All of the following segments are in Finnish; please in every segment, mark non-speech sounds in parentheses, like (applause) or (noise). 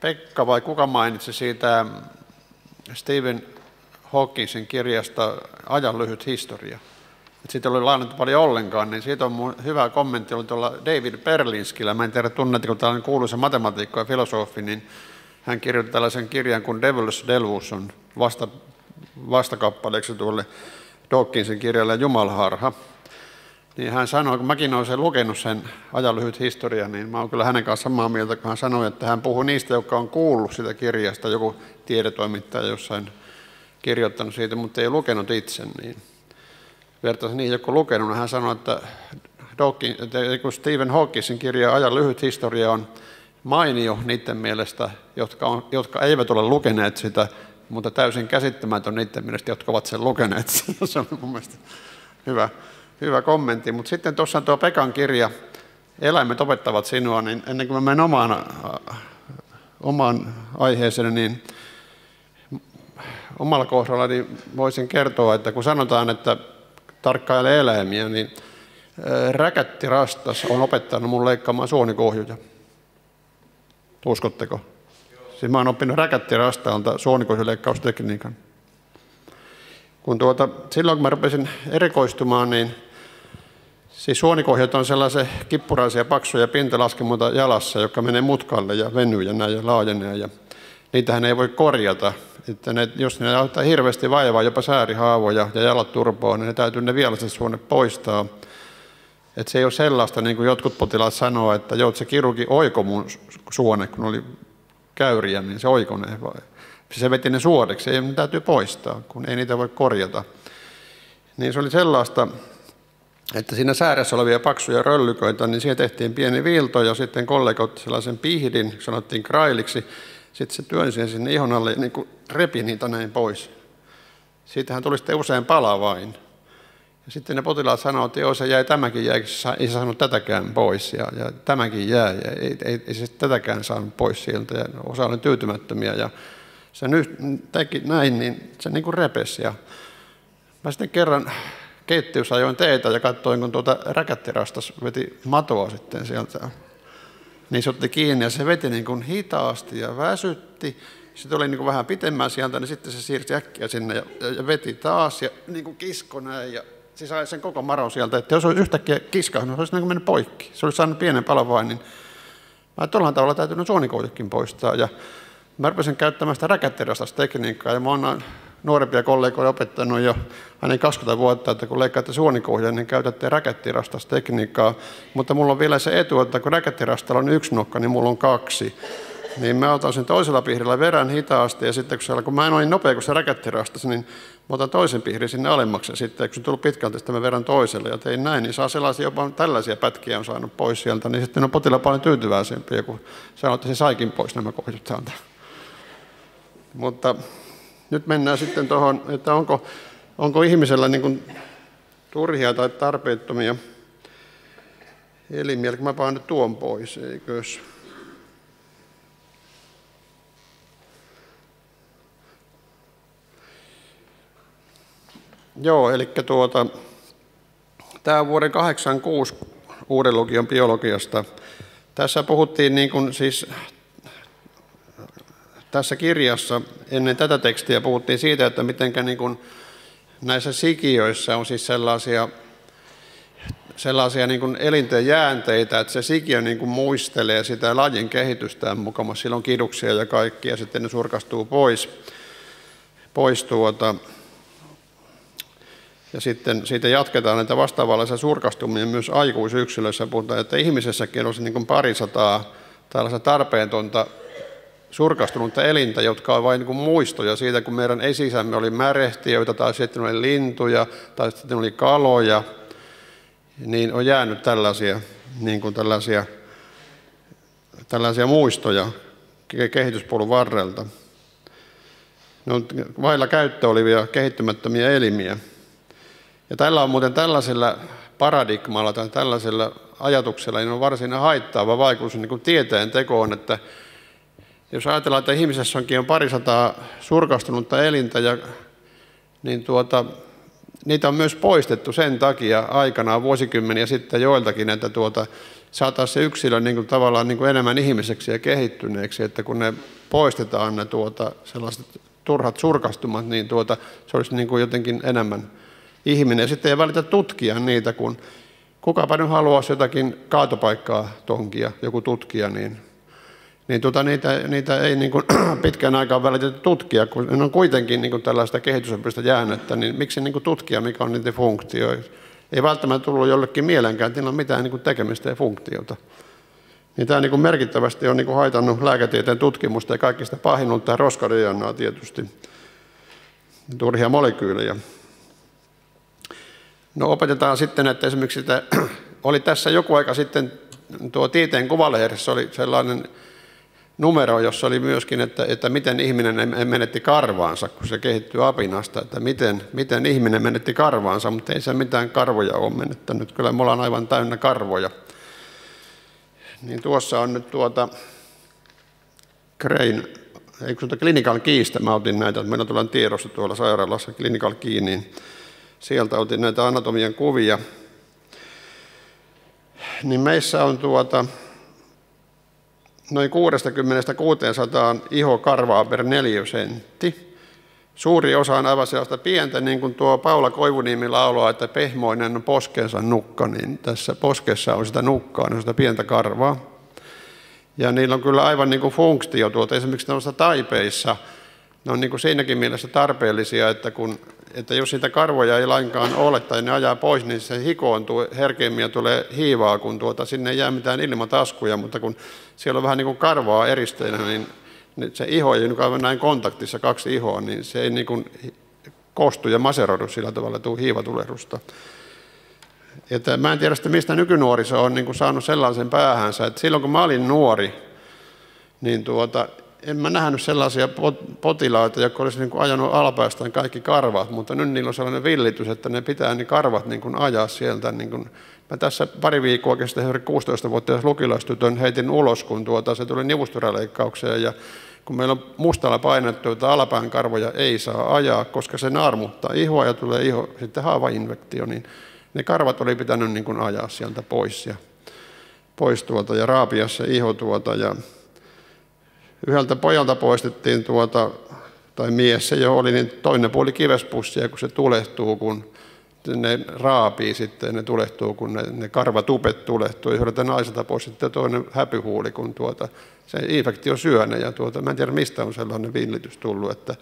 Pekka vai kuka mainitsi siitä Stephen Hawkingsin kirjasta Ajan lyhyt historia. Et siitä oli lainattu paljon ollenkaan, niin siitä on hyvä kommentti oli tuolla David Berlinskillä. Mä en tiedä, tunnetteko tällainen kuuluisa matematiikka ja filosofi, niin hän kirjoitti tällaisen kirjan kuin Devil's Delusion vasta, vastakappaleeksi tuolle Dawkinsin kirjalle Jumalharha. Niin hän sanoi, kun mäkin olen sen lukenut sen ajan lyhyt historia, niin mä olen kyllä hänen kanssaan samaa mieltä, kun hän sanoi, että hän puhuu niistä, jotka on kuullut sitä kirjasta, joku tiedetoimittaja jossain kirjoittanut siitä, mutta ei lukenut itse, niin vertaisi niin, joku lukenut, niin hän sanoi, että Stephen Hawkingsin kirja Ajan lyhyt historia on mainio niiden mielestä, jotka, on, jotka eivät ole lukeneet sitä, mutta täysin käsittämätön niiden mielestä, jotka ovat sen lukeneet. (laughs) Se on mun mielestä hyvä, hyvä kommentti. Mutta sitten tuossa on tuo Pekan kirja, Eläimet opettavat sinua, niin ennen kuin mä menen omaan, äh, omaan aiheeseen, niin omalla kohdallani voisin kertoa, että kun sanotaan, että tarkkailee eläimiä, niin äh, räkättirastas on opettanut mun leikkaamaan suonikohjuja. Uskotteko? Siis mä oon oppinut räkättirastaalta suonikohjuleikkaustekniikan. Kun tuota, silloin kun mä rupesin erikoistumaan, niin siis suonikohjat on sellaisia kippuraisia, paksuja pintalaskemuita jalassa, jotka menee mutkalle ja venyy ja näin ja laajenee. Ja niitähän ei voi korjata. Että ne, jos ne ottaa hirveästi vaivaa, jopa säärihaavoja ja jalat turpoa, niin ne täytyy ne vielä se suone poistaa. Että se ei ole sellaista, niin kuin jotkut potilaat sanoo, että joo, se kirurgi oiko mun suone, kun oli käyriä, niin se oiko ne. Se veti ne suodeksi, ja ne täytyy poistaa, kun ei niitä voi korjata. Niin se oli sellaista, että siinä säädessä olevia paksuja röllyköitä, niin siihen tehtiin pieni viilto ja sitten kollegat sellaisen pihdin, sanottiin krailiksi, sitten se työnsi sinne ihon alle niin kuin repi niitä näin pois. Siitähän tuli sitten usein pala vain. Ja sitten ne potilaat sanoivat, että joo, se jäi tämäkin jäi, ei saanut tätäkään pois ja, ja tämäkin jäi, ja ei, ei, ei se tätäkään saanut pois sieltä ja osa oli tyytymättömiä ja se nyt teki näin, niin se niin kuin repesi ja mä sitten kerran keittiössä ajoin teitä ja katsoin, kun tuota räkättirastas veti matoa sitten sieltä. Niin se otti kiinni ja se veti niin kuin hitaasti ja väsytti. Sitten oli niin kuin vähän pitemmän sieltä, niin sitten se siirsi äkkiä sinne ja, ja veti taas ja niin kuin kisko näin ja se sai sen koko maron sieltä, että jos olisi yhtäkkiä kiskahunut, se olisi niin mennyt poikki. Se olisi saanut pienen palan vain, niin mä tuolla tavalla täytynyt suonikoitakin poistaa. Ja mä rupesin käyttämään sitä räkättirastastekniikkaa ja mä oon nuorempia kollegoja opettanut jo aina 20 vuotta, että kun leikkaatte suonikohja, niin käytätte räkättirastastekniikkaa. Mutta mulla on vielä se etu, että kun räkättirastalla on yksi nokka, niin mulla on kaksi niin mä otan sen toisella pihdillä verän hitaasti ja sitten kun, se, kun mä en ole niin nopea kuin se räkättirastas, niin mä otan toisen pihdin sinne alemmaksi ja sitten kun se tullut pitkälti, sitten mä verran toiselle ja tein näin, niin saa sellaisia jopa tällaisia pätkiä on saanut pois sieltä, niin sitten on potilaan paljon tyytyväisempiä, kun sanoo, että se saikin pois nämä kohjut täältä. Mutta nyt mennään sitten tuohon, että onko, onko ihmisellä niin kuin turhia tai tarpeettomia elimiä. Mä panen nyt tuon pois, eikös? Joo, eli tuota, tämä on vuoden 86 uuden lukion biologiasta. Tässä puhuttiin niin kuin siis tässä kirjassa ennen tätä tekstiä puhuttiin siitä, että miten niin näissä sikiöissä on siis sellaisia, sellaisia niin kuin elinten jäänteitä, että se sikiö niin kuin muistelee sitä lajin kehitystä mukaan. Silloin kiduksia ja kaikkia, ja sitten ne surkastuu pois, pois tuota, ja sitten siitä jatketaan, että vastaavallaisia surkastumia myös aikuisyksilöissä puhutaan, että ihmisessäkin on niin kuin parisataa tällaista tarpeetonta surkastunutta elintä, jotka on vain niin muistoja siitä, kun meidän esisämme oli märehtiöitä tai sitten oli lintuja tai sitten oli kaloja, niin on jäänyt tällaisia, niin kuin tällaisia, tällaisia muistoja kehityspolun varrelta. Ne on vailla käyttö olevia kehittymättömiä elimiä. Ja tällä on muuten tällaisella paradigmalla tai tällaisella ajatuksella niin on varsin haittaava vaikutus niin kuin tieteen tekoon, että jos ajatellaan, että ihmisessä onkin on parisataa surkastunutta elintä, ja, niin tuota, niitä on myös poistettu sen takia aikanaan vuosikymmeniä sitten joiltakin, että tuota, saataisiin se yksilö niin kuin tavallaan niin kuin enemmän ihmiseksi ja kehittyneeksi, että kun ne poistetaan ne tuota, sellaiset turhat surkastumat, niin tuota, se olisi niin kuin jotenkin enemmän ihminen. Ja sitten ei välitä tutkia niitä, kun kukapa nyt haluaisi jotakin kaatopaikkaa tonkia, joku tutkija, niin, niin tuota, niitä, niitä ei niin kuin (clears throat) pitkän aikaa välitetä tutkia, kun ne on kuitenkin niin kuin tällaista kehitysopista jäännettä, niin miksi niin kuin tutkia, mikä on niiden funktio? Ei välttämättä tullut jollekin mielenkään, että niillä on mitään niin kuin tekemistä ja funktiota. Niin tämä niin kuin merkittävästi on niin kuin haitannut lääketieteen tutkimusta ja kaikista pahinut tämä roskadNA tietysti, turhia molekyylejä. No opetetaan sitten, että esimerkiksi että (clears throat) oli tässä joku aika sitten tuo tieteen kuvalehdessä oli sellainen numero, jossa oli myöskin, että, että miten ihminen menetti karvaansa, kun se kehittyy apinasta, että miten, miten ihminen menetti karvaansa, mutta ei se mitään karvoja ole menettänyt. Kyllä me ollaan aivan täynnä karvoja. Niin tuossa on nyt tuota Crane, ei kun Clinical Kiistä, mä otin näitä, meillä tulee tiedossa tuolla sairaalassa Clinical Key, niin sieltä otin näitä anatomian kuvia. Niin meissä on tuota, noin 60-600 ihokarvaa per neliösentti. Suuri osa on aivan sellaista pientä, niin kuin tuo Paula Koivuniemi laulaa, että pehmoinen on poskensa nukka, niin tässä poskessa on sitä nukkaa, niin sitä pientä karvaa. Ja niillä on kyllä aivan niin kuin funktio tuota, esimerkiksi tuossa taipeissa, ne on niin kuin siinäkin mielessä tarpeellisia, että kun että jos sitä karvoja ei lainkaan ole tai ne ajaa pois, niin se hikoontuu herkemmin ja tulee hiivaa, kun tuota, sinne ei jää mitään ilmataskuja, mutta kun siellä on vähän niin kuin karvaa eristeenä, niin se iho ei nyt näin kontaktissa kaksi ihoa, niin se ei niin kuin kostu ja maseroidu sillä tavalla, tuu hiivatulehdusta. Että mä en tiedä sitten, mistä nykynuoriso on niin kuin saanut sellaisen päähänsä, että silloin kun mä olin nuori, niin tuota, en mä nähnyt sellaisia potilaita, jotka olisi niin kuin ajanut alapäästään kaikki karvat, mutta nyt niillä on sellainen villitys, että ne pitää niin karvat niin kuin ajaa sieltä. Niin kuin, mä tässä pari viikkoa kestä 16-vuotias lukilaistytön heitin ulos, kun tuota, se tuli nivustyräleikkaukseen ja kun meillä on mustalla painettu, että alapään karvoja ei saa ajaa, koska se naarmuttaa ihoa ja tulee iho, sitten haavainfektio, niin ne karvat oli pitänyt niin kuin ajaa sieltä pois ja, pois tuolta ja raapia se iho tuota ja yhdeltä pojalta poistettiin tuota, tai mies se jo oli, niin toinen puoli kivespussia, kun se tulehtuu, kun ne raapii sitten, ne tulehtuu, kun ne, ne karvatupet tulehtuu. Yhdeltä naiselta pois sitten toinen häpyhuuli, kun tuota, se infektio syö ne. Ja tuota, mä en tiedä, mistä on sellainen villitys tullut, että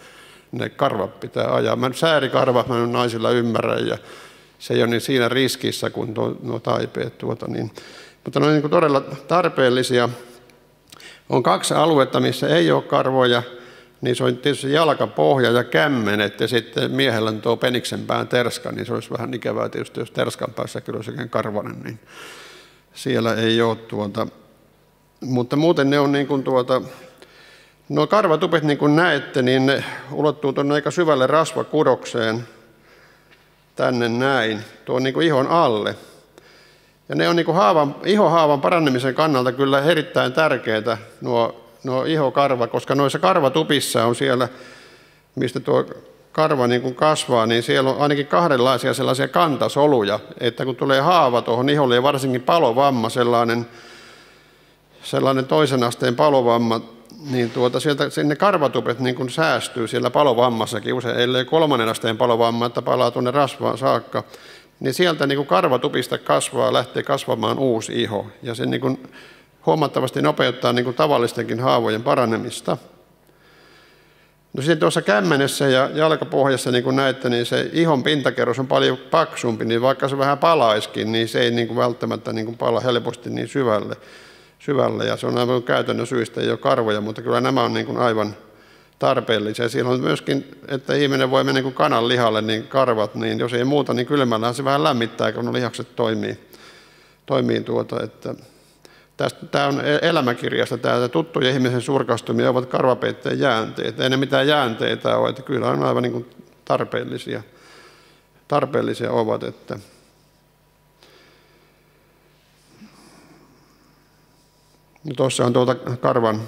ne karvat pitää ajaa. Mä säärikarvat mä en naisilla ymmärrä ja se ei ole niin siinä riskissä kuin tuo, nuo taipeet. Tuota, niin. Mutta ne on niin todella tarpeellisia on kaksi aluetta, missä ei ole karvoja, niin se on tietysti jalkapohja ja kämmenet ja sitten miehellä on tuo peniksen pään terska, niin se olisi vähän ikävää tietysti, jos terskan päässä kyllä olisi oikein karvanen, niin siellä ei ole tuota. Mutta muuten ne on niin kuin tuota, no karvatupet niin kuin näette, niin ne ulottuu tuonne aika syvälle rasvakudokseen, tänne näin, tuon niin kuin ihon alle. Ja ne on niin kuin haavan, ihohaavan parannemisen kannalta kyllä erittäin tärkeitä nuo, nuo ihokarva, koska noissa karvatupissa on siellä, mistä tuo karva niin kuin kasvaa, niin siellä on ainakin kahdenlaisia sellaisia kantasoluja, että kun tulee haava tuohon iholle ja varsinkin palovamma, sellainen, sellainen toisen asteen palovamma, niin tuota, sieltä sinne karvatupet niin kuin säästyy siellä palovammassakin usein, ellei kolmannen asteen palovamma, että palaa tuonne rasvaan saakka niin sieltä niin kuin karvatupista kasvaa, lähtee kasvamaan uusi iho. Ja se niin kuin huomattavasti nopeuttaa niin kuin tavallistenkin haavojen paranemista. No sitten tuossa kämmenessä ja jalkapohjassa, niin kuin näette, niin se ihon pintakerros on paljon paksumpi, niin vaikka se vähän palaiskin, niin se ei niin kuin välttämättä niin kuin pala helposti niin syvälle. syvälle. Ja se on aivan käytännön syistä, ei ole karvoja, mutta kyllä nämä on niin kuin aivan tarpeellisia. Siellä on myöskin, että ihminen voi mennä niin kanan lihalle, niin karvat, niin jos ei muuta, niin kylmällä se vähän lämmittää, kun lihakset toimii, toimii tuota, että tämä on elämäkirjasta, tämä tuttuja ihmisen surkastumia ovat karvapeitteen jäänteet. Ei ne mitään jäänteitä ole, että kyllä on aivan niin kuin tarpeellisia, tarpeellisia ovat. Että Tuossa on tuota karvan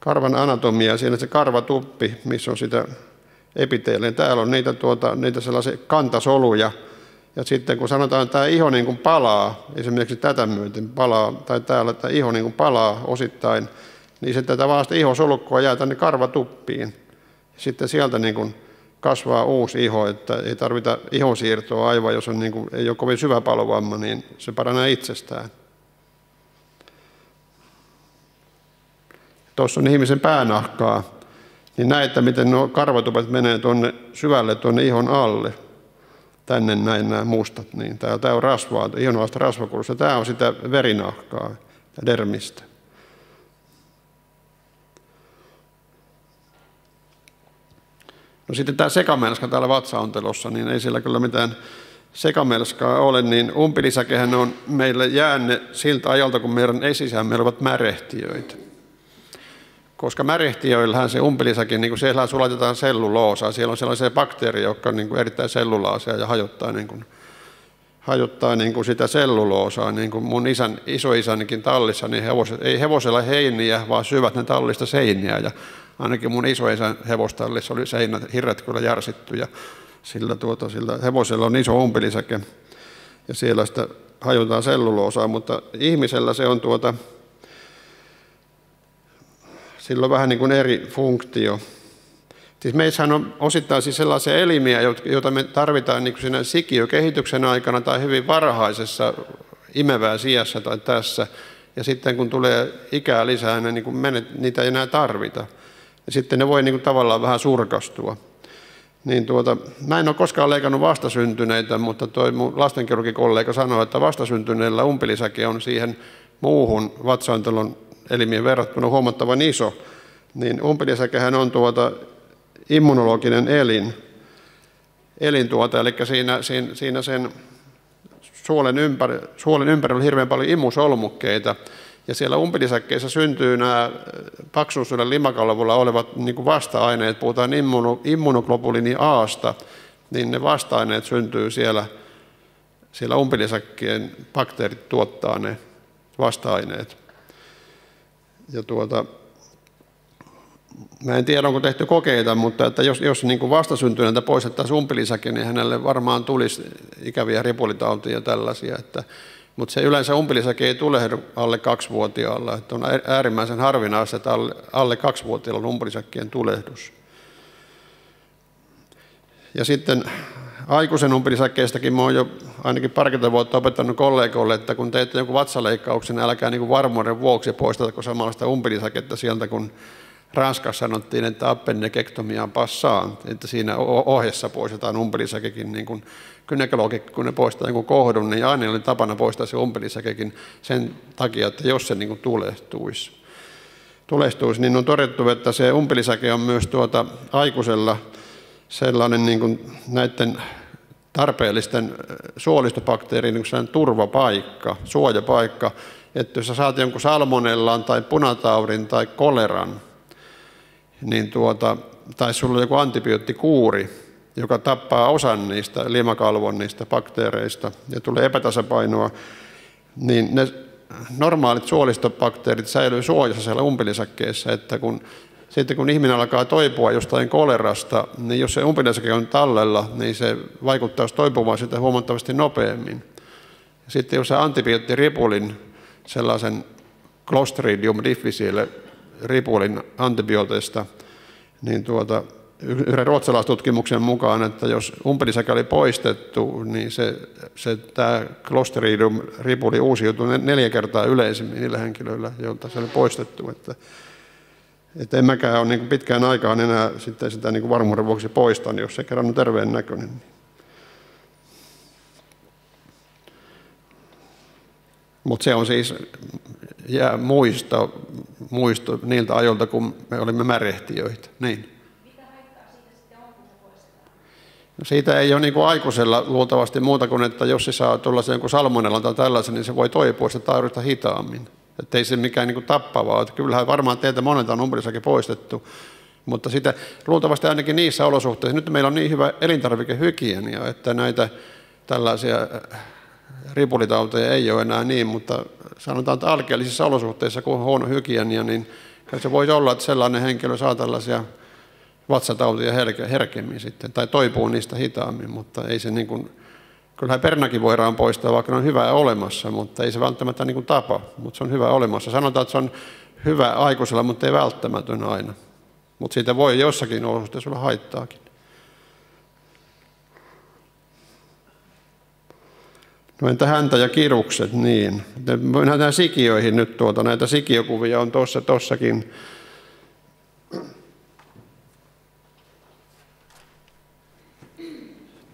karvan anatomia, siinä se karvatuppi, missä on sitä epiteelien. Täällä on niitä, tuota, niitä sellaisia kantasoluja, Ja sitten kun sanotaan, että tämä iho niin kuin palaa, esimerkiksi tätä myöten palaa, tai täällä että iho niin kuin palaa osittain, niin sitten tavallaan ihosolukkoa jää tänne karvatuppiin. Sitten sieltä niin kuin kasvaa uusi iho, että ei tarvita ihonsiirtoa aivan, jos on niin kuin, ei ole kovin syvä palovamma, niin se paranee itsestään. Tuossa on ihmisen päänahkaa, niin näette, miten nuo karvatupet menee tuonne syvälle tuonne ihon alle. Tänne näin nämä mustat, niin tämä, tämä on rasvaa, ihonalaista rasvakulusta. Tämä on sitä verinahkaa, dermistä. No sitten tämä sekamelska täällä vatsaontelossa, niin ei sillä kyllä mitään sekamelskaa ole, niin umpilisäkehän on meille jäänne siltä ajalta, kun meidän esisämme olivat märehtiöitä. Koska märehtiöillähän se umpilisäkin, niin kuin siellä sulatetaan selluloosaa, siellä on sellaisia bakteereja, jotka niin kuin erittäin sellulaasia ja hajottaa, niin kuin, hajottaa niin kuin sitä selluloosaa. Niin kuin mun isän, isoisänikin tallissa, niin hevos, ei hevosella heiniä, vaan syvät ne tallista seiniä. Ja ainakin mun isoisän hevostallissa oli seinät, hirret kyllä järsitty ja sillä, tuota, sillä hevosella on iso umpilisäke ja siellä sitä hajotaan selluloosaa, mutta ihmisellä se on tuota, sillä on vähän niin kuin eri funktio. Siis meissähän on osittain siis sellaisia elimiä, joita me tarvitaan niin kuin siinä sikiökehityksen aikana tai hyvin varhaisessa imevää sijassa tai tässä. Ja sitten kun tulee ikää lisää, niin, niin menet, niitä ei enää tarvita ja sitten ne voi niin kuin tavallaan vähän surkastua. Niin tuota, mä en ole koskaan leikannut vastasyntyneitä, mutta toi mun lastenkirurgikollega sanoi, että vastasyntyneillä umpilisäke on siihen muuhun vatsaintelon elimien verrattuna huomattavan iso. Niin umpilisäkehän on tuota immunologinen elin, elin tuota, eli siinä, siinä, siinä sen suolen, ympäri, suolen ympärillä on hirveän paljon imusolmukkeita, ja siellä umpilisäkkeissä syntyy nämä paksuisuuden limakalvolla olevat niin vasta-aineet, puhutaan immunoglobuliini Aasta, niin ne vasta-aineet syntyy siellä, siellä umpilisäkkien bakteerit tuottaa ne vasta-aineet. Ja tuota, mä en tiedä, onko tehty kokeita, mutta että jos, jos niin kuin vastasyntyneeltä poistettaisiin umpilisäke, niin hänelle varmaan tulisi ikäviä ripulitautia ja tällaisia, että mutta se yleensä umpilisäke ei tule alle kaksivuotiaalla. Että on äärimmäisen harvinaista, että alle, alle kaksivuotiaalla on umpilisäkkien tulehdus. Ja sitten aikuisen umpilisäkkeistäkin mä oon jo ainakin parikymmentä vuotta opettanut kollegoille, että kun teette jonkun vatsaleikkauksen, niin älkää niin kuin varmuuden vuoksi poistatko samanlaista umpilisäkettä sieltä, kun Ranskassa sanottiin, että appendekektomia passaan, että siinä ohjessa poistetaan umpilisäkekin niin kuin kun ne poistaa jonkun kohdun, niin aina oli tapana poistaa se umpilisäkekin sen takia, että jos se niin kuin tulehtuisi, tulehtuisi, niin on todettu, että se umpilisäke on myös tuota aikuisella sellainen niin kuin näiden tarpeellisten suolistobakteerien niin turvapaikka, suojapaikka, että jos sä saat jonkun salmonellan tai punataudin tai koleran, niin tuota, tai sulla on joku antibioottikuuri, joka tappaa osan niistä limakalvon niistä bakteereista ja tulee epätasapainoa, niin ne normaalit suolistobakteerit säilyy suojassa siellä umpilisäkkeessä, että kun sitten kun ihminen alkaa toipua jostain kolerasta, niin jos se umpilisäke on tallella, niin se vaikuttaa toipumaan sitä huomattavasti nopeammin. Sitten jos se antibioottiripulin, sellaisen Clostridium difficile ripulin antibiooteista, niin tuota, yhden ruotsalaistutkimuksen mukaan, että jos umpelisäkä oli poistettu, niin se, se tämä Clostridium ripuli uusiutui neljä kertaa yleisemmin niillä henkilöillä, joilta se oli poistettu. Että, että en mäkään ole niin pitkään aikaan enää sitten sitä niin varmuuden vuoksi poistan, jos se kerran on terveen näköinen. Mutta se on siis jää muisto, muisto niiltä ajoilta, kun me olimme märehtiöitä. Niin. No siitä ei ole niin kuin aikuisella luultavasti muuta kuin, että jos se saa tulla se jonkun salmonellan tai tällaisen, niin se voi toipua sitä taudista hitaammin. Että ei se mikään niin kuin tappavaa. Että kyllähän varmaan teiltä monelta on umbrisakin poistettu, mutta sitä luultavasti ainakin niissä olosuhteissa, nyt meillä on niin hyvä elintarvikehygienia, että näitä tällaisia äh, ripulitauteja ei ole enää niin, mutta sanotaan, että alkeellisissa olosuhteissa, kun on huono hygienia, niin se voi olla, että sellainen henkilö saa tällaisia vatsatautia herkemmin sitten, tai toipuu niistä hitaammin, mutta ei se niin kuin kyllähän pernakin voidaan poistaa, vaikka on hyvä olemassa, mutta ei se välttämättä niin kuin tapa, mutta se on hyvä olemassa. Sanotaan, että se on hyvä aikuisella, mutta ei välttämätön aina. Mutta siitä voi jossakin olosuhteessa olla haittaakin. No entä häntä ja kirukset, niin. Mennään sikiöihin nyt tuota, näitä sikiökuvia on tuossa tossakin.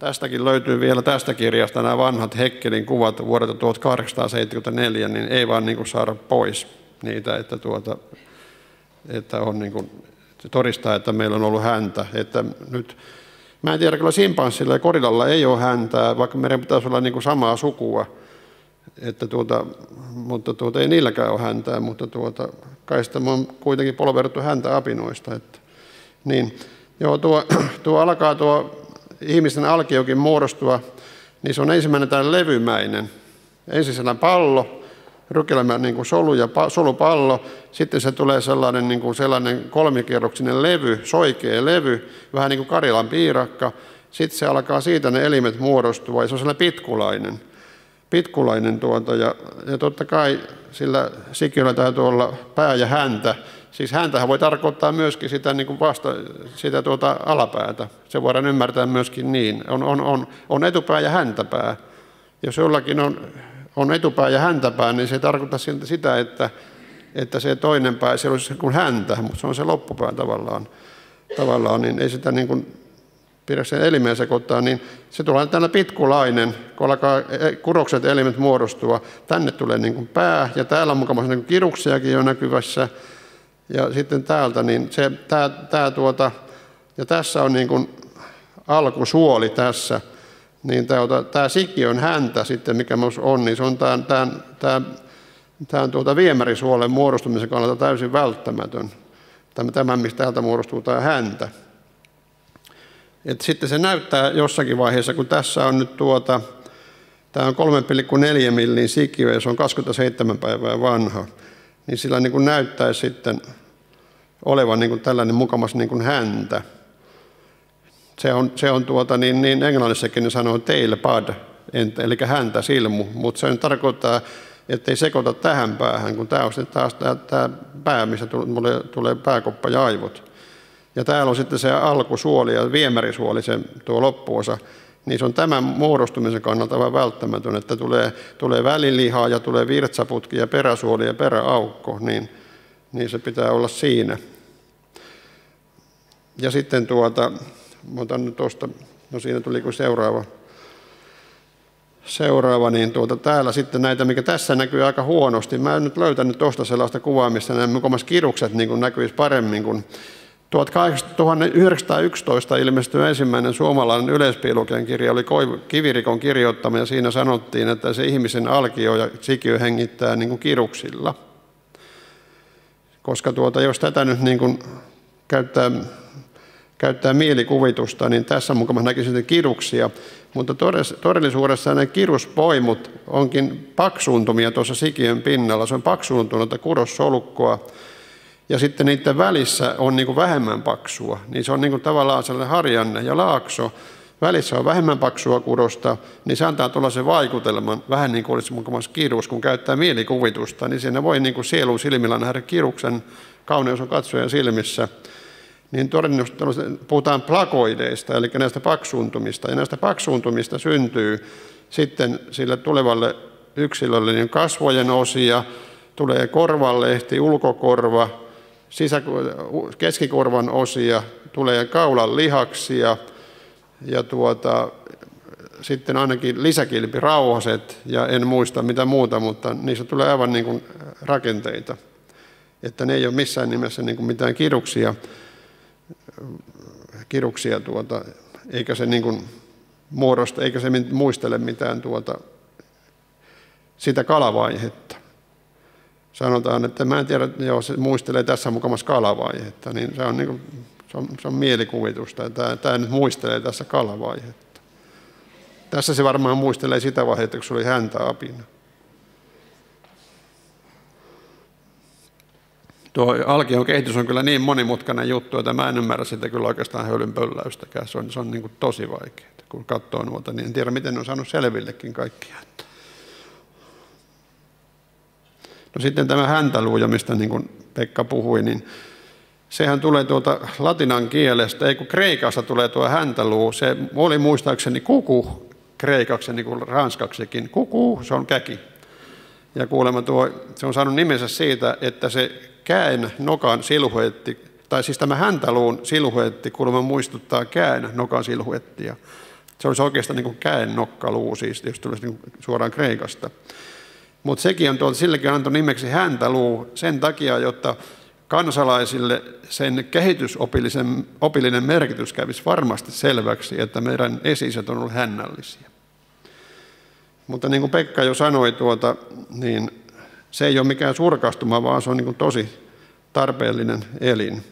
Tästäkin löytyy vielä tästä kirjasta nämä vanhat Hekkelin kuvat vuodelta 1874, niin ei vaan niin kuin saada pois niitä, että, tuota, että on niin kuin, se todistaa, että meillä on ollut häntä. Että nyt, mä en tiedä, kyllä simpanssilla ja korilalla ei ole häntää, vaikka meidän pitäisi olla niin kuin samaa sukua, että tuota, mutta tuota, ei niilläkään ole häntää, mutta tuota, kai sitä on kuitenkin polverrettu häntä apinoista. Että, niin, joo, tuo, tuo alkaa tuo ihmisten alkiokin muodostua, niin se on ensimmäinen tämä levymäinen. Ensin sellainen pallo, rykelmä niin kuin solu ja solupallo, sitten se tulee sellainen, niin kuin sellainen kolmikerroksinen levy, soikea levy, vähän niin kuin Karilan piirakka, sitten se alkaa siitä ne elimet muodostua ja se on sellainen pitkulainen. Pitkulainen tuota, ja, ja totta kai sillä sikiöllä täytyy olla pää ja häntä, Siis häntähän voi tarkoittaa myöskin sitä, niin kuin vasta, sitä tuota alapäätä. Se voidaan ymmärtää myöskin niin. On, on, on, on etupää ja häntäpää. Jos jollakin on, on etupää ja häntäpää, niin se tarkoittaa siltä sitä, että, että se toinen pää se olisi kuin häntä, mutta se on se loppupää tavallaan. tavallaan niin ei sitä niin kuin pidä sen elimeen sekoittaa, niin se tulee tällä pitkulainen, kun alkaa e, kurokset elimet muodostua. Tänne tulee niin kuin pää, ja täällä on mukavasti niin kiruksiakin jo näkyvässä, ja sitten täältä, niin se, tää, tää tuota, ja tässä on niin kuin alkusuoli tässä, niin tämä sikiön häntä sitten, mikä minusta on, niin se on tämän, tämän, tämän, tämän tuota viemärisuolen muodostumisen kannalta täysin välttämätön. Tämä, tämä mistä täältä muodostuu tämä häntä. Et sitten se näyttää jossakin vaiheessa, kun tässä on nyt tuota, tämä on 3,4 millin sikiö ja se on 27 päivää vanha niin sillä niin kuin sitten olevan niin kuin tällainen mukamas niin kuin häntä. Se on, se on tuota, niin, niin englannissakin ne sanoo tail pad, eli häntä silmu, mutta se tarkoittaa, että ei sekoita tähän päähän, kun tämä on sitten taas tämä, tämä pää, missä tulee, tulee pääkoppa ja aivot. Ja täällä on sitten se alkusuoli ja viemärisuoli, se tuo loppuosa, niin se on tämän muodostumisen kannalta vain välttämätön, että tulee, tulee välilihaa ja tulee virtsaputki ja peräsuoli ja peräaukko, niin, niin se pitää olla siinä. Ja sitten tuota, otan nyt tuosta, no siinä tuli kuin seuraava, seuraava, niin tuota, täällä sitten näitä, mikä tässä näkyy aika huonosti. Mä en nyt löytänyt tuosta sellaista kuvaa, missä nämä kirukset niin näkyisi paremmin kuin 1911 ilmestyi ensimmäinen suomalainen yleispiilukien kirja, oli Kivirikon kirjoittama, ja siinä sanottiin, että se ihmisen alkio ja sikiö hengittää niin kuin kiruksilla. Koska tuota, jos tätä nyt niin kuin käyttää, käyttää mielikuvitusta, niin tässä mukaan näkisin kiruksia, mutta todellisuudessa ne kiruspoimut onkin paksuuntumia tuossa sikiön pinnalla. Se on paksuuntunutta kudossolukkoa, ja sitten niiden välissä on niin kuin vähemmän paksua, niin se on niin kuin tavallaan sellainen harjanne ja laakso, välissä on vähemmän paksua kudosta, niin se antaa tuollaisen vaikutelman, vähän niin kuin olisi mukavassa kirus, kun käyttää mielikuvitusta, niin siinä voi niin kuin sielun silmillä nähdä kiruksen, kauneus on katsojan silmissä. Niin todennäköisesti puhutaan plakoideista, eli näistä paksuuntumista, ja näistä paksuuntumista syntyy sitten sille tulevalle yksilölle niin kasvojen osia, tulee korvanlehti, ulkokorva, sisä, keskikorvan osia, tulee kaulan lihaksia ja tuota, sitten ainakin lisäkilpirauhaset ja en muista mitä muuta, mutta niissä tulee aivan niin kuin rakenteita. Että ne ei ole missään nimessä niin kuin mitään kiruksia, kiruksia tuota, eikä se niin kuin muodosta, eikä se muistele mitään tuota, sitä kalavaihetta sanotaan, että mä en tiedä, joo, se muistelee tässä mukamassa kalavaihetta, niin se on, niin kuin, se on, se on mielikuvitusta, että tämä nyt muistelee tässä kalavaihetta. Tässä se varmaan muistelee sitä vaihetta, kun se oli häntä apina. Tuo alkion kehitys on kyllä niin monimutkainen juttu, että mä en ymmärrä sitä kyllä oikeastaan hölynpölläystäkään. Se on, se on niin tosi vaikeaa. kun katsoo nuota, niin en tiedä miten ne on saanut selvillekin kaikkia. No sitten tämä häntäluuja, mistä niin kuin Pekka puhui, niin sehän tulee tuolta latinan kielestä, ei kun kreikassa tulee tuo häntäluu, se oli muistaakseni kuku kreikaksi niin kuin ranskaksikin. Kuku, se on käki. Ja kuulemma tuo, se on saanut nimensä siitä, että se käen nokan silhuetti, tai siis tämä häntäluun silhuetti kuulemma muistuttaa käen nokan silhuettia. Se olisi oikeastaan niin kuin käen nokkaluu, siis, jos tulisi niin suoraan Kreikasta. Mutta sekin on tuolta, sillekin antoi nimeksi häntäluu sen takia, jotta kansalaisille sen kehitysopillinen merkitys kävisi varmasti selväksi, että meidän esiset on ollut hännällisiä. Mutta niin kuin Pekka jo sanoi, tuota, niin se ei ole mikään surkastuma, vaan se on niin tosi tarpeellinen elin.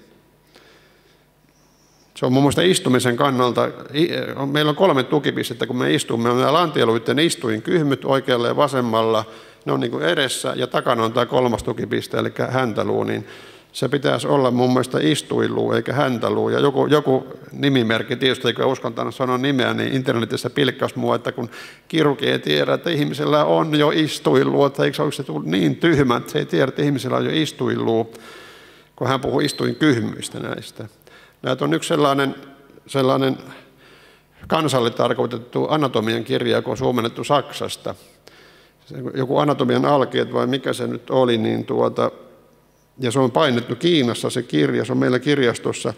Se on muun muassa istumisen kannalta, meillä on kolme tukipistettä, kun me istumme, on lantieluiden istuin kyhmyt oikealla ja vasemmalla, ne on niin kuin edessä ja takana on tämä kolmas tukipiste, eli häntäluu, niin se pitäisi olla mun mielestä istuiluu eikä häntäluu. Ja joku, joku nimimerkki, tietysti eikö uskontanut sanoa nimeä, niin internetissä pilkkas mua, että kun kirurgi ei tiedä, että ihmisellä on jo istuiluu, että eikö se tullut niin tyhmä, että se ei tiedä, että ihmisellä on jo istuiluu, kun hän puhuu istuin kyhmyistä näistä. Näitä on yksi sellainen, sellainen kansalle tarkoitettu anatomian kirja, joka on suomennettu Saksasta. Joku anatomian alkeet vai mikä se nyt oli, niin tuota, ja se on painettu Kiinassa se kirja, se on meillä kirjastossa,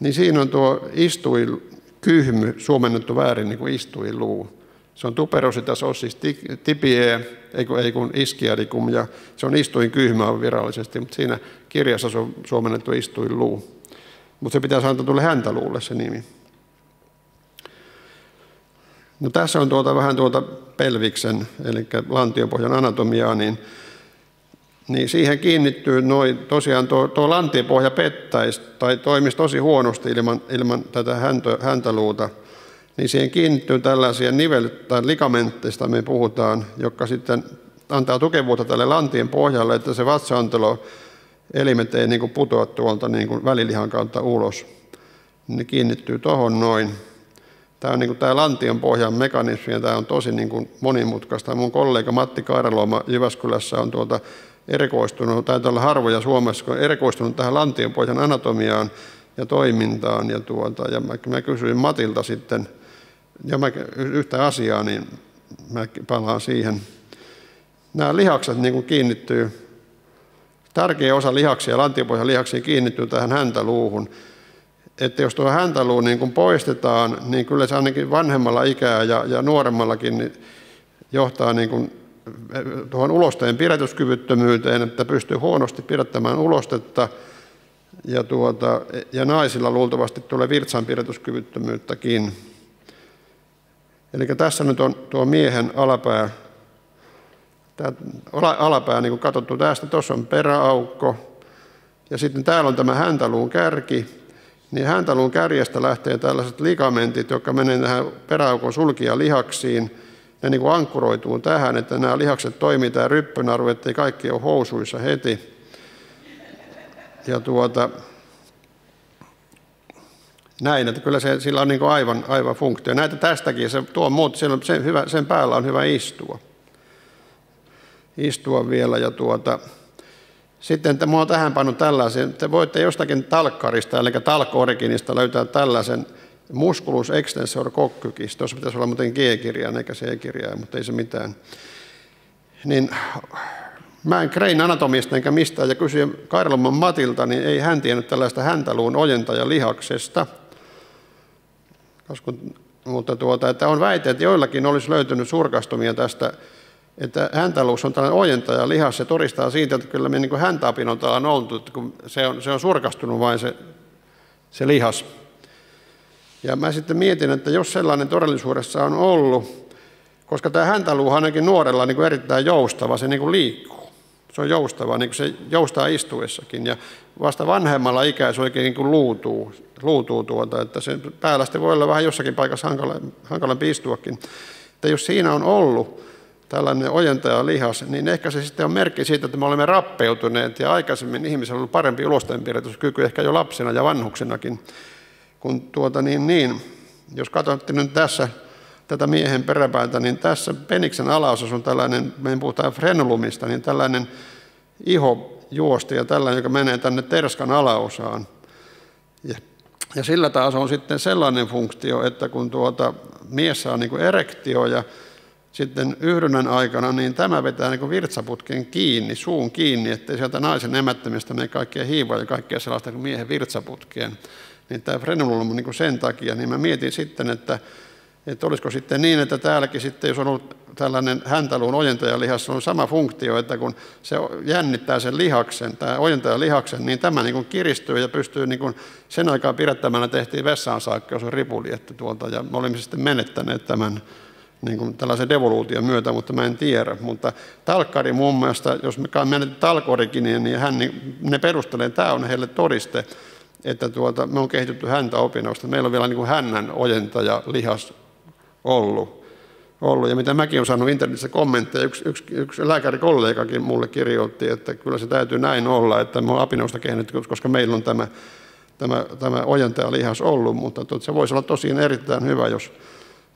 niin siinä on tuo istuinkyhmy suomennettu väärin niin kuin istuiluu. Se on tuberositas ossis tibie, ei kun, ei kun iskiadicum, ja se on istuinkyhmä virallisesti, mutta siinä kirjassa se on suomennettu istuinluu. Mutta se pitää antaa tulle häntäluulle se nimi. No tässä on tuota, vähän tuota pelviksen, eli lantiopohjan anatomiaa, niin niin siihen kiinnittyy noin, tosiaan tuo, tuo lantiopohja pettäisi tai toimisi tosi huonosti ilman, ilman tätä häntö, häntäluuta, niin siihen kiinnittyy tällaisia nivel- tai likamentteista me puhutaan, jotka sitten antaa tukevuutta tälle lantien pohjalle, että se vatsaantelo elimet ei niin putoa tuolta niin välilihan kautta ulos. Ne kiinnittyy tuohon noin. Tämä on niin kuin tämä lantion pohjan mekanismi ja tämä on tosi niin kuin monimutkaista. Mun kollega Matti Kaareloma Jyväskylässä on tuota erikoistunut, taitaa olla harvoja Suomessa, kun on erikoistunut tähän lantionpohjan anatomiaan ja toimintaan. Ja, tuota, ja mä, mä kysyin Matilta sitten ja mä, yhtä asiaa, niin mä palaan siihen. Nämä lihakset niin kuin kiinnittyy, tärkeä osa lihaksia, lantiopohjan lihaksia kiinnittyy tähän häntäluuhun. Että jos tuo häntäluu niin kuin poistetaan, niin kyllä se ainakin vanhemmalla ikää ja, ja nuoremmallakin niin johtaa niin kuin tuohon ulosteen pidätyskyvyttömyyteen, että pystyy huonosti pidättämään ulostetta, ja, tuota, ja naisilla luultavasti tulee virtsan pidätyskyvyttömyyttäkin. Eli tässä nyt on tuo miehen alapää, tämä alapää niin kuin katsottu tästä, tuossa on peräaukko, ja sitten täällä on tämä häntäluun kärki, niin häntäluun kärjestä lähtee tällaiset ligamentit, jotka menee tähän peräaukon sulkia lihaksiin, ne niin kuin ankkuroituu tähän, että nämä lihakset toimii tämä ryppynaru, ettei kaikki ole housuissa heti. Ja tuota, näin, että kyllä se, sillä on niin kuin aivan, aivan funktio. Näitä tästäkin, se tuo muut, sen, hyvä, sen päällä on hyvä istua. Istua vielä ja tuota, sitten te, mä tähän pannut tällaisen, te voitte jostakin talkkarista, eli talkoriginista löytää tällaisen musculus extensor coccygis, tuossa pitäisi olla muuten G-kirjain eikä C-kirjain, mutta ei se mitään. Niin mä en Krein anatomista enkä mistään ja kysyin Kairaloman Matilta, niin ei hän tiennyt tällaista häntäluun ojentaja-lihaksesta. Koska, mutta tuota, että on väite, että joillakin olisi löytynyt surkastumia tästä, että häntäluus on tällainen ojentaja lihas, se todistaa siitä, että kyllä me niin kuin häntäapin on oltu, että kun se on, se on surkastunut vain se, se lihas. Ja mä sitten mietin, että jos sellainen todellisuudessa on ollut, koska tämä häntäluuhan ainakin nuorella niin kuin erittäin joustava, se niin kuin liikkuu. Se on joustava, niin kuin se joustaa istuessakin. Ja vasta vanhemmalla ikää se oikein niin kuin luutuu, luutuu tuota, että se päällä voi olla vähän jossakin paikassa hankala, hankalampi istuakin. Että jos siinä on ollut tällainen ojentaja lihas, niin ehkä se sitten on merkki siitä, että me olemme rappeutuneet ja aikaisemmin ihmisellä on ollut parempi ulostenpiirretyskyky ehkä jo lapsena ja vanhuksenakin kun tuota niin, niin, jos katsotte nyt tässä tätä miehen peräpäätä, niin tässä peniksen alaosassa on tällainen, me puhutaan frenulumista, niin tällainen iho juosti ja tällainen, joka menee tänne terskan alaosaan. Ja, ja sillä taas on sitten sellainen funktio, että kun tuota mies saa niin kuin erektio ja sitten yhdynnän aikana, niin tämä vetää niin virtsaputken kiinni, suun kiinni, ettei sieltä naisen emättämistä mene kaikkea hiivaa ja kaikkea sellaista kuin miehen virtsaputkeen. Niin tämä frenulum niin sen takia, niin mä mietin sitten, että, että olisiko sitten niin, että täälläkin sitten, jos on ollut tällainen häntäluun ojentajalihassa, on sama funktio, että kun se jännittää sen lihaksen, tämä ojentajalihaksen, niin tämä niin kiristyy ja pystyy niin kuin sen aikaa pidättämällä tehtiin vessaan saakka, jos on ripuli, että tuolta, ja me olimme sitten menettäneet tämän niin kuin tällaisen devoluution myötä, mutta mä en tiedä. Mutta Talkkari muun muassa, jos me menemme Talkorikin, niin hän, niin ne perustelee, tämä on heille todiste, että tuota, me on kehitetty häntä opinnoista. Meillä on vielä niin kuin hännän ojentaja lihas ollut. ollut. Ja mitä mäkin olen saanut internetissä kommentteja, yksi, yksi, yksi lääkärikollegakin mulle kirjoitti, että kyllä se täytyy näin olla, että me on apinoista kehitetty, koska meillä on tämä, tämä, tämä ojentaja lihas ollut, mutta tuota, se voisi olla tosiaan erittäin hyvä, jos,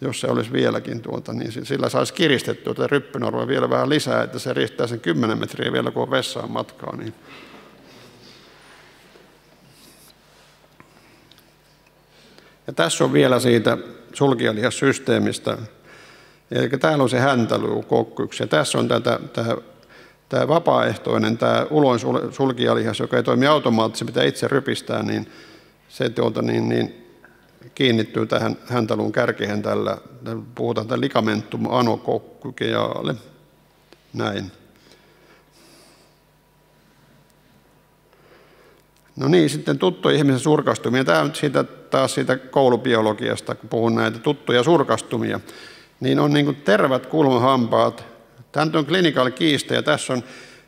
jos se olisi vieläkin, tuota, niin sillä saisi kiristettyä tätä ryppynorvaa vielä vähän lisää, että se riittää sen 10 metriä vielä, kun on vessaan matkaa. Niin. Ja tässä on vielä siitä sulkijalihassysteemistä. Eli täällä on se häntäluukokkyks. Ja tässä on tätä, tämä, tämä vapaaehtoinen, tämä uloin sulkijalihas, joka ei toimi automaattisesti, pitää itse rypistää, niin se tuota, niin, niin, kiinnittyy tähän häntäluun kärkeen tällä, puhutaan tällä ligamentum anokokkykeaale. Näin. No niin, sitten tuttu ihmisen surkastumia. Tämä on siitä, taas siitä koulubiologiasta, kun puhun näitä tuttuja surkastumia. Niin on niin tervät kulmahampaat. Tämä on klinikaali kiiste ja tässä on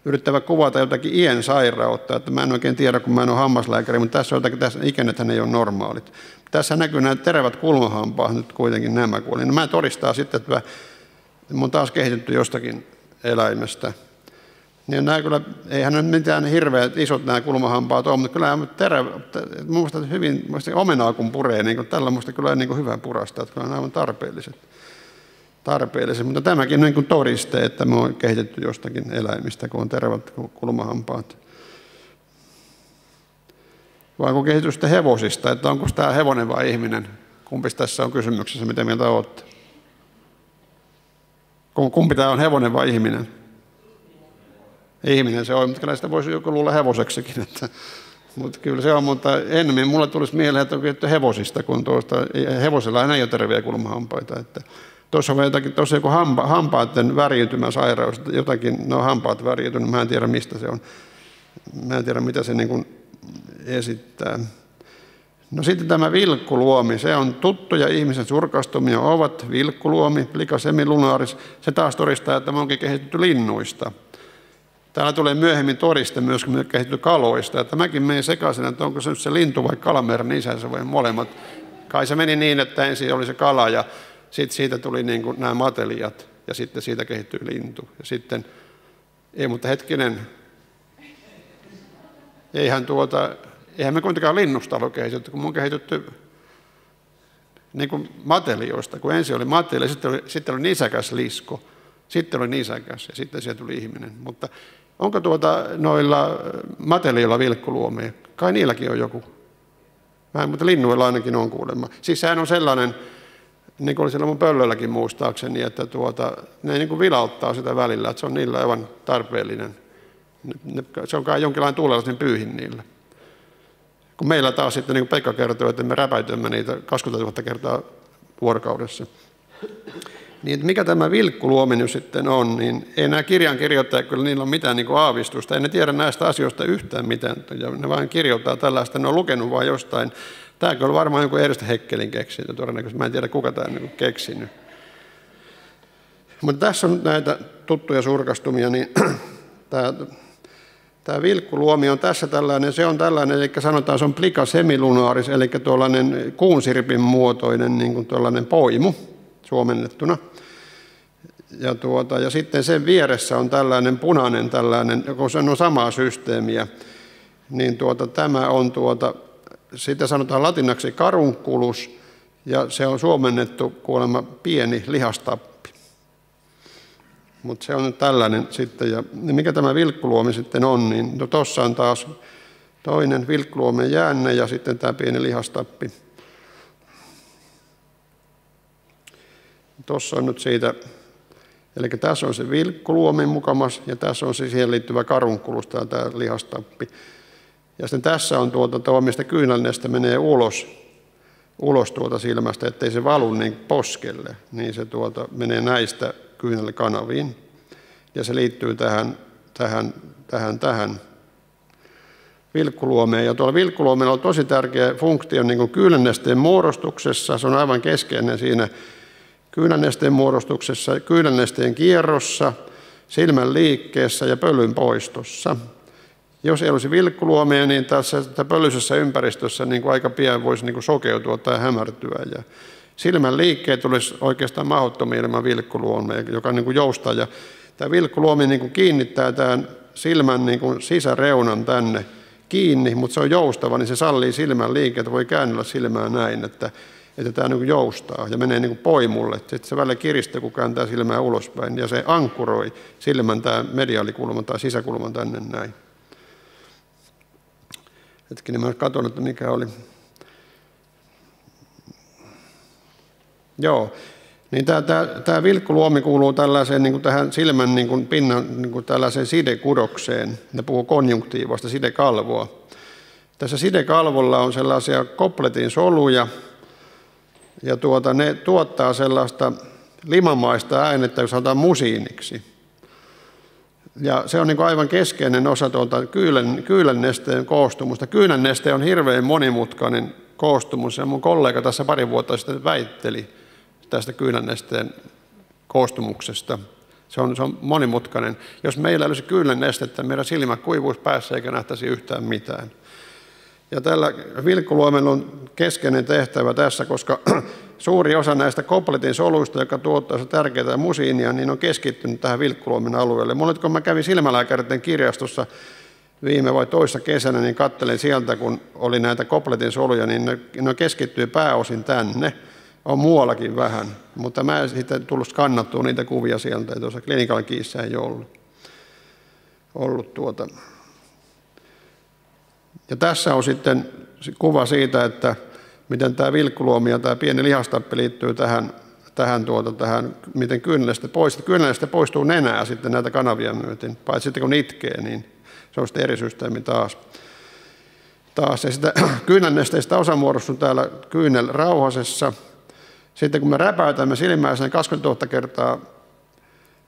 yrittävä kuvata jotakin iän sairautta. Että mä en oikein tiedä, kun mä en ole hammaslääkäri, mutta tässä on jotakin, tässä ikänethän ei ole normaalit. Tässä näkyy nämä terävät kulmahampaat nyt kuitenkin nämä kuolin. No mä todistaa sitten, että mä on taas kehitetty jostakin eläimestä. Niin nämä kyllä, eihän nyt mitään hirveät isot nämä kulmahampaat ole, mutta kyllä terä, minusta hyvin, minusta omenaa kun puree, niin kuin tällä minusta kyllä niin kuin hyvä purasta, että kyllä nämä on tarpeelliset. Tarpeelliset. Mutta tämäkin on niin kuin todiste, että me on kehitetty jostakin eläimistä, kun on terävät kulmahampaat vai onko kehitystä hevosista, että onko tämä hevonen vai ihminen? Kumpi tässä on kysymyksessä, mitä mieltä olette? Kumpi tämä on, hevonen vai ihminen? Ihminen se on, mutta kyllä sitä voisi joku luulla hevoseksikin. Että, mutta kyllä se on, mutta enemmän mulle tulisi mieleen, että on hevosista, kun tuosta, hevosella ei ole terveä kulmahampaita. Että tuossa on jotakin, tuossa joku hampa, hampaiden väriytymäsairaus, jotakin, no hampaat väriytynyt, mä en tiedä mistä se on. Mä en tiedä mitä se niin kuin esittää. No sitten tämä vilkkuluomi, se on tuttuja ihmisen surkastumia ovat vilkkuluomi, plika semilunaris. Se taas todistaa, että me onkin kehitetty linnuista. Täällä tulee myöhemmin todiste myös, kun me kehitetty kaloista. Että mäkin menin sekaisin, että onko se nyt se lintu vai kalamerin isänsä vai molemmat. Kai se meni niin, että ensin oli se kala ja sitten siitä tuli niin kuin nämä matelijat ja sitten siitä kehittyi lintu. Ja sitten, ei mutta hetkinen, eihän, tuota, eihän me kuitenkaan linnusta ole kehitetty, kun me on kehitetty niin kuin matelioista, kun ensin oli matelia, sitten oli, sitten oli nisäkäs lisko, sitten oli nisäkäs ja sitten sieltä tuli ihminen. Mutta onko tuota noilla matelioilla vilkkuluomia? Kai niilläkin on joku. Vähän, mutta linnuilla ainakin on kuulemma. Siis sehän on sellainen, niin kuin oli siellä mun pöllölläkin muistaakseni, että tuota, ne niin kuin vilauttaa sitä välillä, että se on niillä aivan tarpeellinen ne, se on kai jonkinlainen tuulellisen pyyhin niillä. Kun meillä taas sitten, niin kuin Pekka kertoo, että me räpäytämme niitä 20 000 kertaa vuorokaudessa. Niin mikä tämä vilkkuluominen sitten on, niin ei nämä kirjankirjoittajat kyllä niillä ole mitään niin kuin aavistusta, ei ne tiedä näistä asioista yhtään mitään, ja ne vain kirjoittaa tällaista, ne on lukenut vain jostain. Tämä on varmaan joku Eristä Hekkelin keksintö todennäköisesti, mä en tiedä kuka tämä on niin keksinyt. Mutta tässä on näitä tuttuja surkastumia, niin (clears throat) tämä Tämä vilkkuluomi on tässä tällainen, se on tällainen, eli sanotaan se on plika semilunaaris, eli tuollainen kuunsirpin muotoinen niin kuin tuollainen poimu suomennettuna. Ja, tuota, ja sitten sen vieressä on tällainen punainen, tällainen, kun se on samaa systeemiä, niin tuota, tämä on tuota, sitä sanotaan latinaksi karunkulus, Ja se on suomennettu kuulemma pieni lihastappi. Mutta se on nyt tällainen sitten. Ja mikä tämä vilkkuluomi sitten on, niin no tuossa on taas toinen vilkkuluomen jäänne ja sitten tämä pieni lihastappi. Tuossa on nyt siitä, eli tässä on se vilkkuluomi mukamas ja tässä on se siihen liittyvä karunkulusta ja tämä lihastappi. Ja sitten tässä on tuota, tuo, mistä kyynälnestä menee ulos, ulos tuota silmästä, ettei se valu niin poskelle, niin se tuota, menee näistä kyynälkanaviin. Ja se liittyy tähän, tähän, tähän, tähän vilkkuluomeen. Ja tuolla vilkkuluomella on tosi tärkeä funktio niin kuin kyynännesteen muodostuksessa. Se on aivan keskeinen siinä kyynännesteen muodostuksessa, kyynännesteen kierrossa, silmän liikkeessä ja pölyn poistossa. Jos ei olisi vilkkuluomia, niin tässä pölyisessä ympäristössä niin kuin aika pian voisi niin kuin sokeutua tai hämärtyä. Ja silmän liikkeet tulisi oikeastaan mahdottomia ilman vilkkuluomia, joka niin kuin joustaa. Ja tämä vilkkuluomi niin kuin kiinnittää tämän silmän niin kuin sisäreunan tänne kiinni, mutta se on joustava, niin se sallii silmän liikkeet, voi käännellä silmää näin, että, että tämä niin joustaa ja menee niin poimulle. Sitten se välillä kiristää, kun kääntää silmää ulospäin, ja se ankkuroi silmän tämä mediaalikulma tai sisäkulma tänne näin. Hetkinen, mä katson, että mikä oli. Joo, niin tämä, tämä, tämä vilkkuluomi kuuluu tällaiseen niin kuin tähän silmän niin kuin pinnan niin kuin tällaiseen sidekudokseen. Ne puhuu konjunktiivasta sidekalvoa. Tässä sidekalvolla on sellaisia kopletin soluja, ja tuota, ne tuottaa sellaista limamaista äänettä, jos sanotaan musiiniksi. Ja se on niin aivan keskeinen osa tuota kyylän, kyylän nesteen koostumusta. Kyylän neste on hirveän monimutkainen koostumus, ja mun kollega tässä pari vuotta sitten väitteli, tästä kyynännesteen koostumuksesta. Se on, se on monimutkainen. Jos meillä olisi kyynännestettä, meidän silmä kuivuisi päässä eikä nähtäisi yhtään mitään. Ja tällä vilkkuluomella on keskeinen tehtävä tässä, koska suuri osa näistä kopletin soluista, joka tuottaa tärkeää musiinia, niin on keskittynyt tähän vilkkuluomen alueelle. Mulle, kun mä kävin silmälääkäreiden kirjastossa viime vai toissa kesänä, niin kattelin sieltä, kun oli näitä kopletin soluja, niin ne, keskittyy pääosin tänne on muuallakin vähän, mutta mä en sitten tullut skannattua niitä kuvia sieltä, että tuossa Clinical Keyssä ei ollut, ollut tuota. Ja tässä on sitten kuva siitä, että miten tämä vilkkuluomi ja tämä pieni lihastappi liittyy tähän, tähän, tuota, tähän miten kyynelestä poistuu. Kyynelestä poistuu nenää sitten näitä kanavia myöten, paitsi sitten kun itkee, niin se on sitten eri systeemi taas. taas. Ja sitä (clears throat) kyynelnesteistä osa muodostuu täällä kyynel rauhasessa, sitten kun me räpäytämme silmää sen 20 000 kertaa,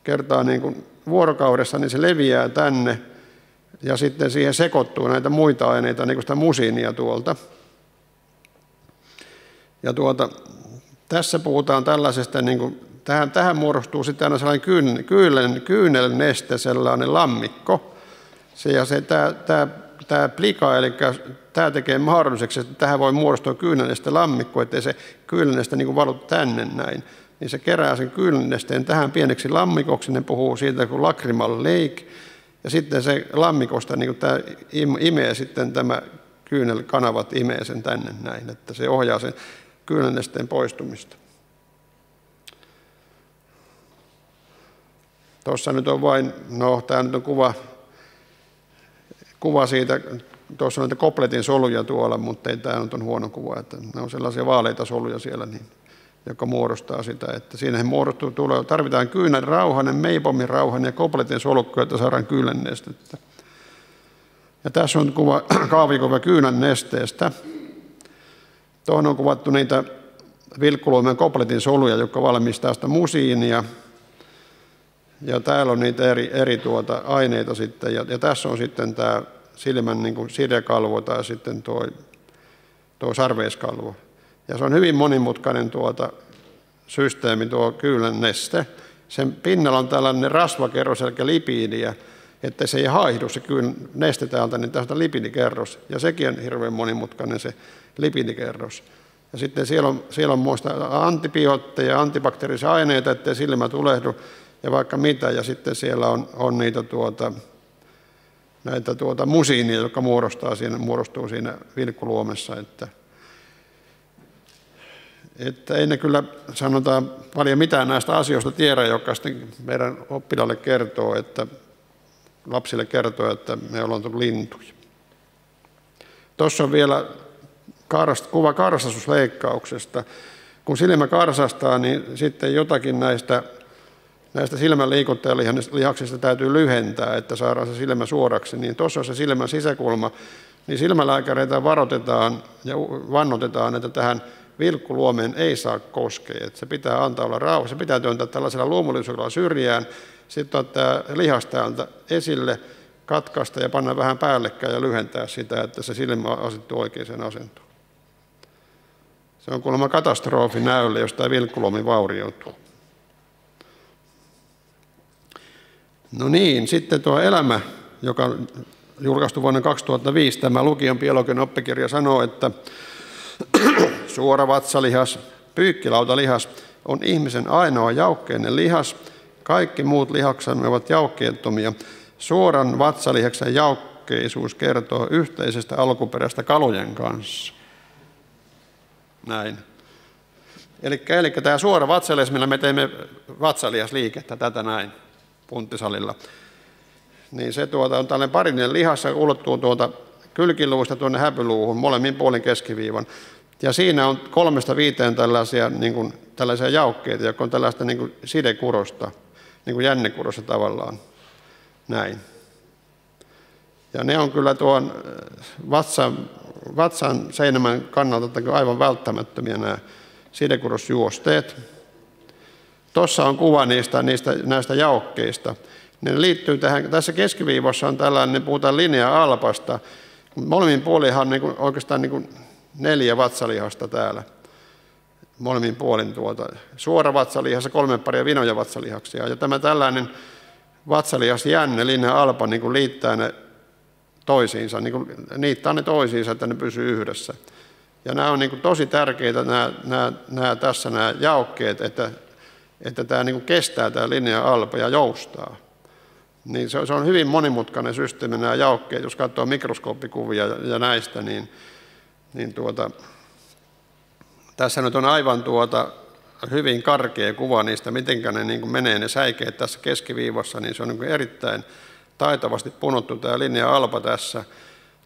kertaa niin kuin vuorokaudessa, niin se leviää tänne ja sitten siihen sekoittuu näitä muita aineita, niin kuin sitä musiinia tuolta. Ja tuota, tässä puhutaan tällaisesta, niin kuin, tähän, tähän muodostuu sitten aina sellainen kyyn, kyynel, kyynel neste, sellainen lammikko. Se, ja se, tämä, tämä, tämä plika, eli Tämä tekee mahdolliseksi, että tähän voi muodostua kyynänestä lammikko, ettei se kyynänestä niin valu tänne näin. Niin se kerää sen kyynänesteen tähän pieneksi lammikoksi, ne puhuu siitä kuin lacrimal lake, ja sitten se lammikosta niin tämä imee sitten tämä kyynelkanavat imee sen tänne näin, että se ohjaa sen kyynänesteen poistumista. Tuossa nyt on vain, no tämä nyt on kuva, kuva siitä tuossa on näitä kopletin soluja tuolla, mutta ei tämä on huono kuva, että ne on sellaisia vaaleita soluja siellä, niin, joka muodostaa sitä, että siinä muodostuu, tulee, tarvitaan kyynän rauhanen, meipomin rauhanen ja kopletin solukko, että saadaan kyynän nestettä. Ja tässä on kuva, (clears throat) kaavikuva kyynän nesteestä. Tuohon on kuvattu niitä vilkkuluomen kopletin soluja, jotka valmistaa sitä musiinia. Ja täällä on niitä eri, eri tuota aineita sitten. Ja, ja tässä on sitten tämä silmän niin kuin sidekalvo tai sitten tuo, tuo sarveiskalvo. Ja se on hyvin monimutkainen tuota systeemi, tuo kyylän neste. Sen pinnalla on tällainen rasvakerros, eli lipiidiä, että se ei haihdu se kyyn neste täältä, niin tästä lipidikerros. Ja sekin on hirveän monimutkainen se lipidikerros. Ja sitten siellä on, siellä on muista antibiootteja, antibakteerisia aineita, ettei silmä tulehdu ja vaikka mitä. Ja sitten siellä on, on niitä tuota, näitä tuota musiinia, jotka muodostaa siinä, muodostuu siinä vilkkuluomessa. Että että ei ne kyllä sanotaan paljon mitään näistä asioista tiedä, joka sitten meidän oppilaille kertoo, että lapsille kertoo, että me ollaan tullut lintuja. Tuossa on vielä kuva karsastusleikkauksesta. Kun silmä karsastaa, niin sitten jotakin näistä, näistä silmän lihaksista täytyy lyhentää, että saadaan se silmä suoraksi. Niin tuossa on se silmän sisäkulma, niin silmälääkäreitä varoitetaan ja vannotetaan, että tähän vilkkuluomeen ei saa koskea. Että se pitää antaa olla rauha, se pitää työntää tällaisella luomullisuudella syrjään, sitten ottaa lihas täältä esille, katkaista ja panna vähän päällekkäin ja lyhentää sitä, että se silmä asettuu oikeaan asentoon. Se on kuulemma katastrofi näölle, jos tämä vilkkulomi vaurioituu. No niin, sitten tuo elämä, joka julkaistu vuonna 2005, tämä lukion biologian oppikirja sanoo, että (clears throat) suora vatsalihas, pyykkilaudalihas on ihmisen ainoa jaukkeinen lihas. Kaikki muut lihaksemme ovat jaukkeettomia. Suoran vatsalihaksen jaukkeisuus kertoo yhteisestä alkuperäistä kalojen kanssa. Näin. Eli, eli tämä suora vatsalihas, millä me teemme vatsalihasliikettä, tätä näin punttisalilla, niin se tuota, on tällainen parinen lihassa, ulottuu tuota kylkiluusta tuonne häpyluuhun, molemmin puolin keskiviivan. Ja siinä on kolmesta viiteen tällaisia, niin kuin, tällaisia jaukkeita, jotka on tällaista niin kuin sidekurosta, niin kuin jännekurosta tavallaan. Näin. Ja ne on kyllä tuon äh, vatsan, vatsan seinämän kannalta aivan välttämättömiä nämä sidekurosjuosteet. Tuossa on kuva niistä, niistä näistä jaukkeista. Ne liittyy tähän, tässä keskiviivossa on tällainen, puhutaan linja-alpasta. Molemmin puolihan on niin kuin, oikeastaan niin kuin neljä vatsalihasta täällä molemmin puolin tuota. Suora vatsalihas ja kolme paria vinoja vatsalihaksia. Ja tämä tällainen vatsalihas jänne, linja alpa, niin kuin liittää ne toisiinsa, niin kuin niittää ne toisiinsa, että ne pysyy yhdessä. Ja nämä on niin kuin tosi tärkeitä nämä, nämä, nämä tässä nämä jaokkeet, että, että tämä niin kuin kestää tämä linja alpa ja joustaa. Niin se, se on hyvin monimutkainen systeemi nämä jaokkeet, jos katsoo mikroskooppikuvia ja, ja näistä, niin niin tuota, tässä nyt on aivan tuota, hyvin karkea kuva niistä, miten ne niin kuin menee ne säikeet tässä keskiviivassa, niin se on niin kuin erittäin taitavasti punottu tämä linja alpa tässä.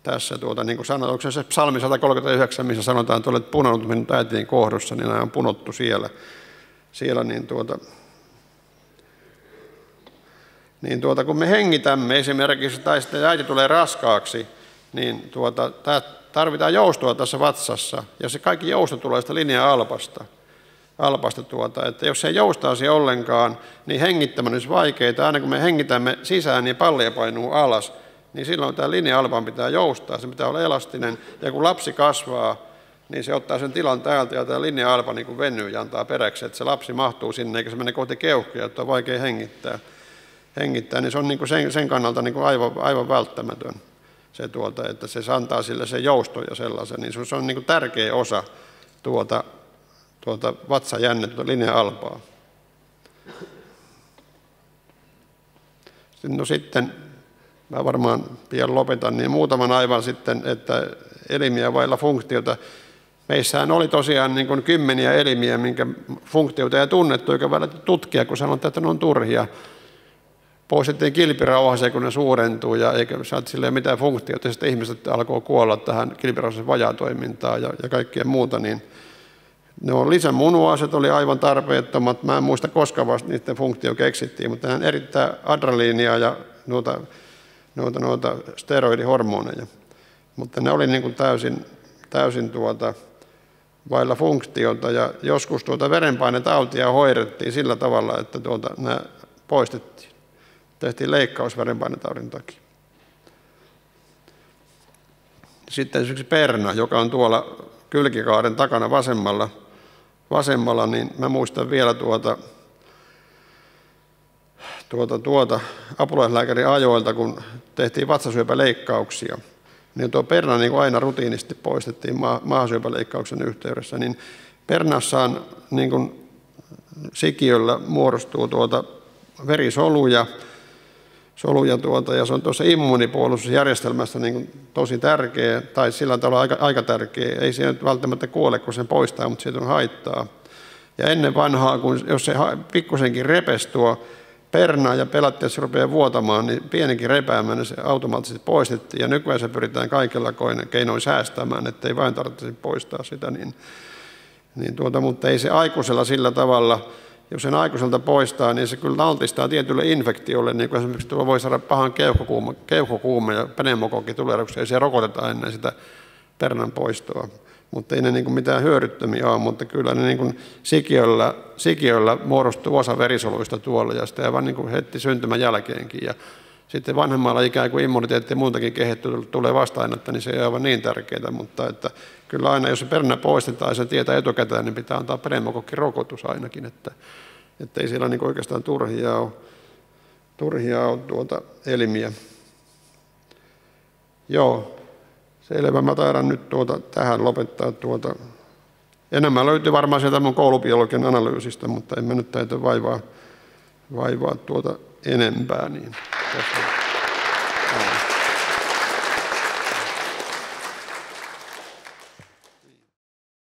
Tässä tuota, niin kuin sanotaan, onko se psalmi 139, missä sanotaan, että olet punonut minun äitien kohdussa, niin nämä on punottu siellä. siellä niin tuota, niin tuota, kun me hengitämme esimerkiksi, tai sitten äiti tulee raskaaksi, niin tuota, tämä tarvitaan joustoa tässä vatsassa, ja se kaikki jousto tulee sitä linja-alpasta. Alpasta tuota, että jos se ei joustaisi ollenkaan, niin hengittäminen olisi vaikeaa. Aina kun me hengitämme sisään, niin pallia painuu alas, niin silloin tämä linja-alpan pitää joustaa, se pitää olla elastinen. Ja kun lapsi kasvaa, niin se ottaa sen tilan täältä ja tämä linja-alpa niin venyy ja antaa peräksi, että se lapsi mahtuu sinne, eikä se mene kohti keuhkia, että on vaikea hengittää. hengittää niin se on niin sen, sen kannalta niin aivan, aivan välttämätön se tuota, että se antaa sille se jousto ja sellaisen, niin se on niin kuin tärkeä osa tuota, tuota vatsajännettä, tuota linja-alpaa. No sitten, mä varmaan pian lopetan, niin muutaman aivan sitten, että elimiä vailla funktiota. Meissähän oli tosiaan niin kuin kymmeniä elimiä, minkä funktioita ei tunnettu, eikä välttämättä tutkia, kun sanotaan, että ne on turhia poistettiin kilpirauhaseen, kun ne suurentuu ja eikä saat sille mitään funktiota. Sitten ihmiset alkoi kuolla tähän kilpirauhasen vajaatoimintaan ja, ja kaikkea muuta, niin ne on lisämunuaiset, oli aivan tarpeettomat. Mä en muista koska vasta niiden funktio keksittiin, mutta ne erittäin adrenaliinia ja noita, noita, noita steroidihormoneja. Mutta ne oli niin kuin täysin, täysin tuota, vailla funktiota ja joskus tuota verenpainetautia hoidettiin sillä tavalla, että tuota, nämä poistettiin tehtiin leikkaus verenpainetaudin takia. Sitten esimerkiksi perna, joka on tuolla kylkikaaren takana vasemmalla, vasemmalla niin mä muistan vielä tuota, tuota, tuota apulaislääkärin ajoilta, kun tehtiin vatsasyöpäleikkauksia, niin tuo perna niin kuin aina rutiinisti poistettiin ma- maasyöpäleikkauksen yhteydessä, niin pernassaan niin kuin sikiöllä muodostuu tuota verisoluja, soluja tuota, ja se on tuossa immuunipuolustusjärjestelmässä niin tosi tärkeä, tai sillä tavalla aika, aika tärkeä. Ei se nyt välttämättä kuole, kun sen poistaa, mutta siitä on haittaa. Ja ennen vanhaa, kun jos se pikkusenkin repesi tuo perna ja pelattiin, että se rupeaa vuotamaan, niin pienikin repäämään, niin se automaattisesti poistettiin. Ja nykyään se pyritään kaikilla keinoin säästämään, ettei vain tarvitse poistaa sitä. Niin, niin tuota, mutta ei se aikuisella sillä tavalla, jos sen aikuiselta poistaa, niin se kyllä altistaa tietylle infektiolle, niin kuin esimerkiksi tuo voi saada pahan keuhkokuume, keuhkokuume ja pneumokokki tulee, ei se rokoteta ennen sitä pernan poistoa mutta ei ne niin kuin mitään hyödyttömiä ole, mutta kyllä ne niin kuin sikiöllä, sikiöllä muodostuu osa verisoluista tuolla ja sitä vaan niin kuin heti syntymän jälkeenkin. Ja sitten vanhemmalla ikään kuin immuniteetti muutakin kehittyy, tulee vasta-ainetta, niin se ei ole aivan niin tärkeää, mutta että kyllä aina jos se pernä poistetaan ja se tietää etukäteen, niin pitää antaa rokotus ainakin, että, että ei siellä niin oikeastaan turhia ole, turhia ole tuota elimiä. Joo, Selvä, mä taidan nyt tuota, tähän lopettaa tuota. Enemmän löytyy varmaan sieltä mun koulubiologian analyysistä, mutta en mä nyt täytä vaivaa, vaivaa tuota enempää. Niin tässä.